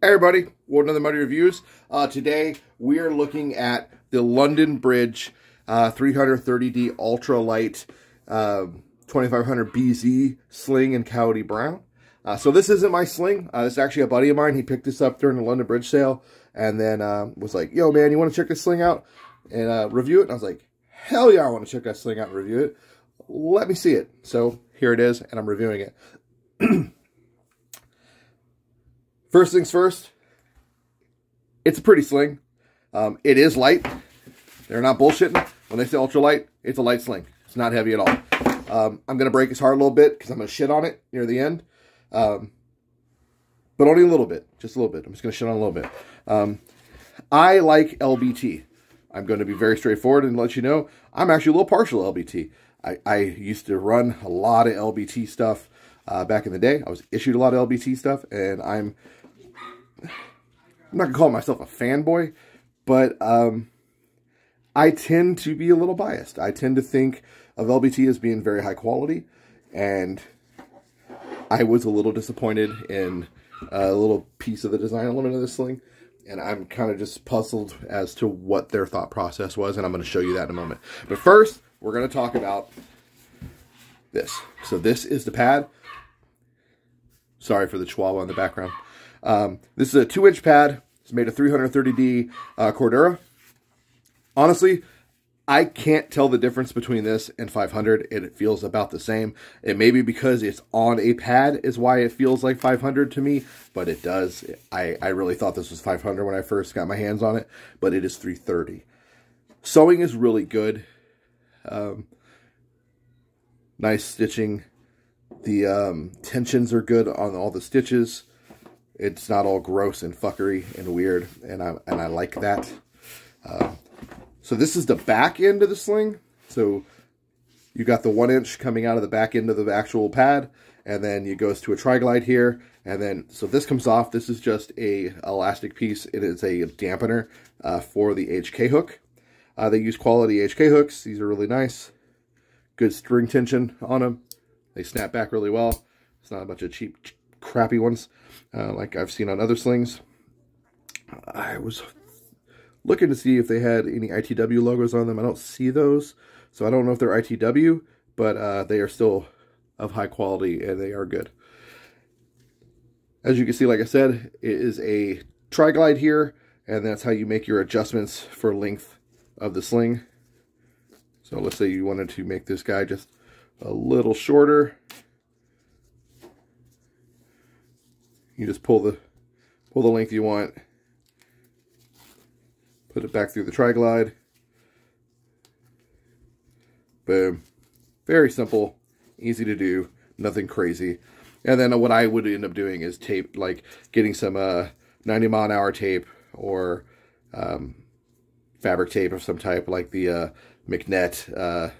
Hey everybody, welcome to the Muddy Reviews. Uh, today we are looking at the London Bridge uh, 330D Ultralight uh, 2500 BZ sling in Coyote Brown. Uh, so this isn't my sling. Uh, this is actually a buddy of mine. He picked this up during the London Bridge sale and then uh, was like, yo man, you want to check this sling out and review it? And I was like, hell yeah, I want to check that sling out and review it. Let me see it. So here it is and I'm reviewing it. First things first, it's a pretty sling. Um, it is light. They're not bullshitting. When they say ultra light, it's a light sling. It's not heavy at all. Um, I'm going to break his heart a little bit because I'm going to shit on it near the end. Um, but only a little bit. Just a little bit. I'm just going to shit on a little bit. Um, I like LBT. I'm going to be very straightforward and let you know I'm actually a little partial to LBT. I, I used to run a lot of LBT stuff uh, back in the day. I was issued a lot of LBT stuff, and I'm I'm not gonna call myself a fanboy, but um, I tend to be a little biased. I tend to think of LBT as being very high quality, and I was a little disappointed in a little piece of the design element of this sling, and I'm kind of just puzzled as to what their thought process was, and I'm going to show you that in a moment. But first, we're going to talk about this. So this is the pad. Sorry for the chihuahua in the background. Um, this is a two-inch pad. It's made of 330D uh, Cordura. Honestly, I can't tell the difference between this and 500. It feels about the same. It may be because it's on a pad is why it feels like 500 to me, but it does. I, I really thought this was 500 when I first got my hands on it, but it is 330. Sewing is really good. Um, nice stitching. The um, tensions are good on all the stitches. It's not all gross and fuckery and weird, and I and I like that. Uh, so this is the back end of the sling. So you got the one inch coming out of the back end of the actual pad, and then it goes to a tri-glide here, and then so this comes off. This is just a elastic piece. It is a dampener uh, for the HK hook. Uh, they use quality HK hooks. These are really nice. Good string tension on them. They snap back really well. It's not a bunch of cheap crappy ones uh, like I've seen on other slings. I was looking to see if they had any ITW logos on them. I don't see those, so I don't know if they're ITW, but uh, they are still of high quality and they are good. As you can see, like I said, it is a tri-glide here, and that's how you make your adjustments for length of the sling. So let's say you wanted to make this guy just a little shorter. You just pull the pull the length you want. Put it back through the tri-glide. Boom. Very simple, easy to do, nothing crazy. And then what I would end up doing is tape, like getting some uh, 90 mile an hour tape or um, fabric tape of some type, like the uh, McNett, uh,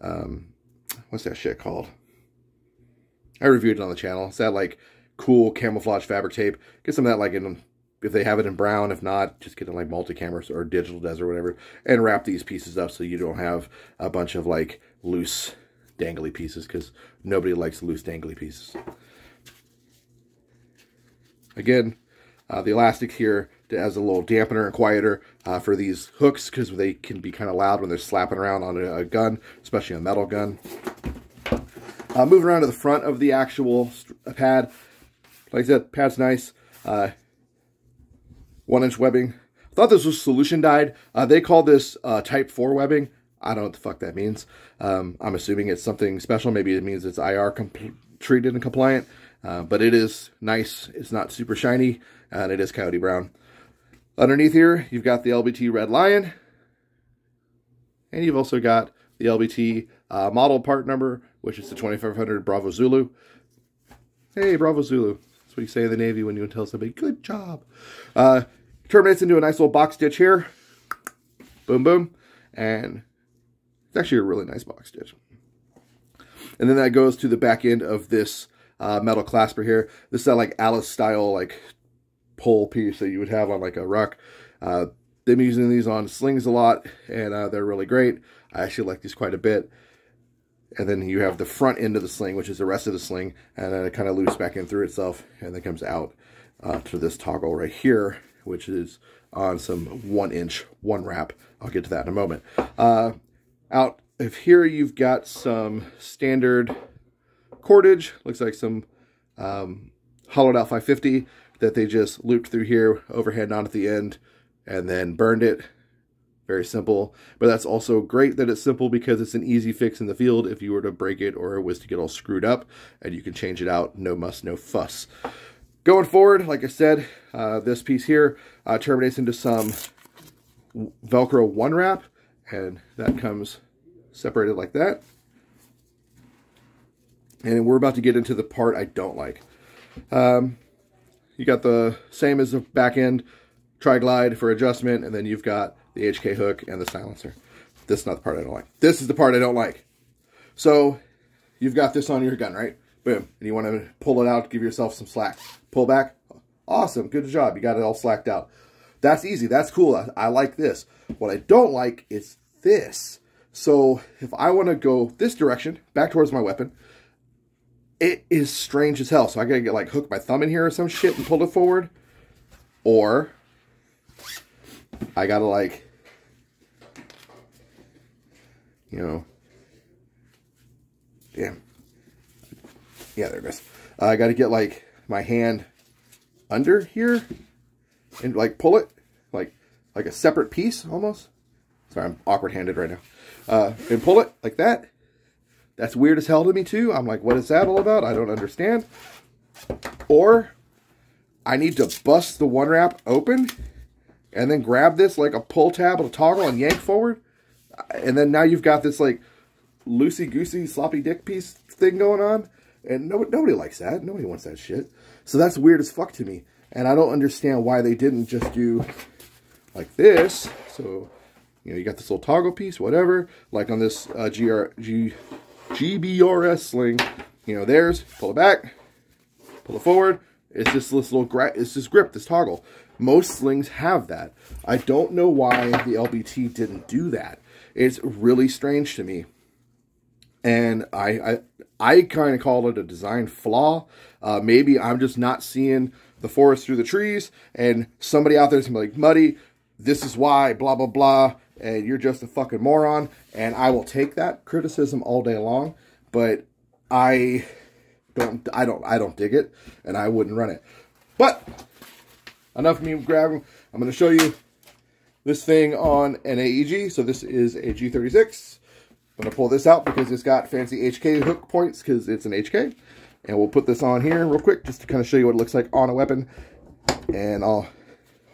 um, what's that shit called? I reviewed it on the channel. It's that like cool camouflage fabric tape. Get some of that like in, if they have it in brown. If not, just get it like Multicams or digital desert or whatever. And wrap these pieces up so you don't have a bunch of like loose dangly pieces because nobody likes loose dangly pieces. Again, uh, the elastic here as a little dampener and quieter uh, for these hooks because they can be kind of loud when they're slapping around on a, a gun, especially a metal gun. Uh, moving around to the front of the actual pad, like I said, pad's nice. Uh, one inch webbing. I thought this was solution dyed. Uh, they call this uh, type 4 webbing. I don't know what the fuck that means. Um, I'm assuming it's something special. Maybe it means it's IR treated and compliant. Uh, but it is nice. It's not super shiny. And it is Coyote Brown. Underneath here, you've got the LBT Red Lion. And you've also got the LBT uh, model part number, which is the 2500 Bravo Zulu. Hey, Bravo Zulu. What you say in the Navy when you tell somebody, good job. Uh, terminates into a nice little box stitch here. Boom, boom. And it's actually a really nice box stitch. And then that goes to the back end of this uh, metal clasper here. This is that like Alice style like pole piece that you would have on like a ruck. Uh, they've been using these on slings a lot and uh, they're really great. I actually like these quite a bit. And then you have the front end of the sling, which is the rest of the sling, and then it kind of loops back in through itself, and then comes out uh, to this toggle right here, which is on some one inch, one wrap. I'll get to that in a moment. Uh, out of here, you've got some standard cordage, looks like some um, hollowed out 550 that they just looped through here, overhand knot at the end, and then burned it. Very simple, but that's also great that it's simple because it's an easy fix in the field if you were to break it or it was to get all screwed up, and you can change it out, no muss, no fuss. Going forward, like I said, uh, this piece here uh, terminates into some Velcro one wrap, and that comes separated like that. And we're about to get into the part I don't like. Um, you got the same as the back end tri-glide for adjustment, and then you've got the HK hook and the silencer. This is not the part I don't like. This is the part I don't like. So you've got this on your gun, right? Boom. And you want to pull it out, give yourself some slack. Pull back. Awesome. Good job. You got it all slacked out. That's easy. That's cool. I, I like this. What I don't like is this. So if I want to go this direction, back towards my weapon, it is strange as hell. So I gotta get like hook my thumb in here or some shit and pull it forward. Or I gotta like, you know, damn. Yeah, there it goes. Uh, I gotta get like my hand under here and like pull it like like a separate piece almost. Sorry, I'm awkward handed right now. Uh, and pull it like that that's weird as hell to me too. I'm like, what is that all about? I don't understand. Or I need to bust the one wrap open and then grab this like a pull tab with a toggle and yank forward. And then now you've got this like loosey-goosey sloppy dick piece thing going on. And no, nobody likes that. Nobody wants that shit. So that's weird as fuck to me. And I don't understand why they didn't just do like this. So, you know, you got this little toggle piece, whatever. Like on this uh, GR, G, GBRS sling. You know, there's, pull it back, pull it forward. It's just this little, it's grip, this toggle. Most slings have that. I don't know why the LBT didn't do that. It's really strange to me. And I, I, I kind of call it a design flaw. Uh, maybe I'm just not seeing the forest through the trees, and somebody out there is going to be like, Muddy, this is why, blah, blah, blah and you're just a fucking moron. And I will take that criticism all day long, but I don't, I don't, I don't dig it, and I wouldn't run it. But enough of me grabbing. I'm going to show you this thing on an AEG. So this is a G36. I'm going to pull this out because it's got fancy HK hook points because it's an HK. And we'll put this on here real quick just to kind of show you what it looks like on a weapon. And I'll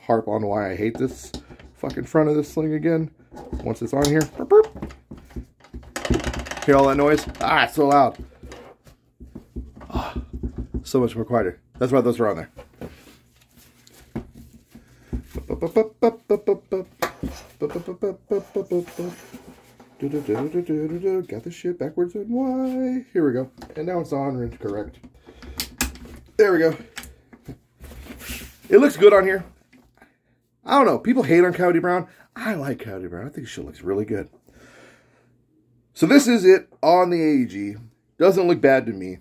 harp on why I hate this fucking front of this sling again. Once it's on here. Burp, burp. Hear all that noise? Ah, it's so loud. Oh, so much more quieter. That's why those are on there. Got this shit backwards and why? Here we go. And now it's on and correct. There we go. It looks good on here. I don't know. People hate on Coyote Brown. I like Coyote Brown. I think she looks really good. So this is it on the AEG. Doesn't look bad to me.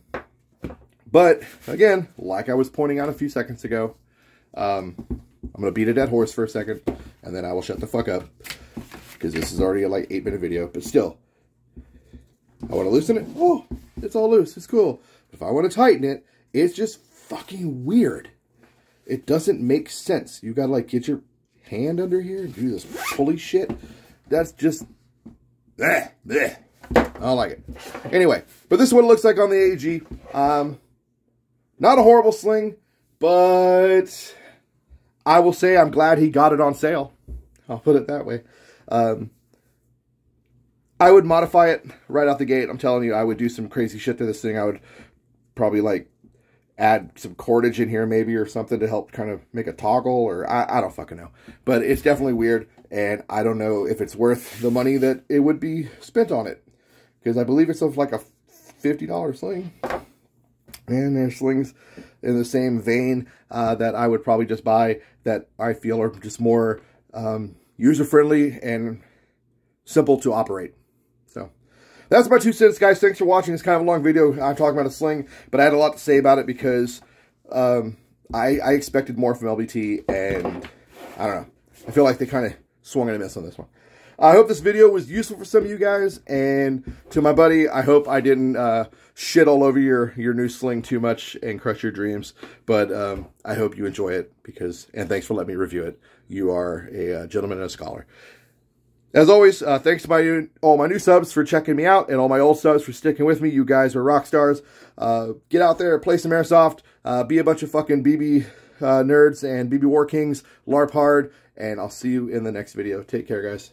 But, again, like I was pointing out a few seconds ago, um, I'm going to beat a dead horse for a second, and then I will shut the fuck up. Because this is already a, like, 8-minute video. But still, I want to loosen it. Oh, it's all loose. It's cool. If I want to tighten it, it's just fucking weird. It doesn't make sense. You got to, like, get your hand under here and do this pulley shit. That's just, bleh, bleh. I don't like it. Anyway, but this is what it looks like on the AEG. Um, not a horrible sling, but I will say I'm glad he got it on sale. I'll put it that way. Um, I would modify it right out the gate. I'm telling you, I would do some crazy shit to this thing. I would probably like add some cordage in here maybe or something to help kind of make a toggle or I, I don't fucking know. But it's definitely weird and I don't know if it's worth the money that it would be spent on it. Because I believe it's of like a $50 sling. And there's slings in the same vein uh, that I would probably just buy that I feel are just more um, user-friendly and simple to operate. So that's my two cents, guys. Thanks for watching. It's kind of a long video. I'm talking about a sling, but I had a lot to say about it because um, I, I expected more from LBT, and I don't know. I feel like they kind of swung and a miss on this one. I hope this video was useful for some of you guys, and to my buddy, I hope I didn't uh, shit all over your, your new sling too much and crush your dreams, but um, I hope you enjoy it, because and thanks for letting me review it. You are a uh, gentleman and a scholar. As always, uh, thanks to my new, all my new subs for checking me out, and all my old subs for sticking with me. You guys are rock stars. Uh, get out there, play some airsoft, uh, be a bunch of fucking BB uh, nerds and BB War Kings, LARP hard, and I'll see you in the next video. Take care, guys.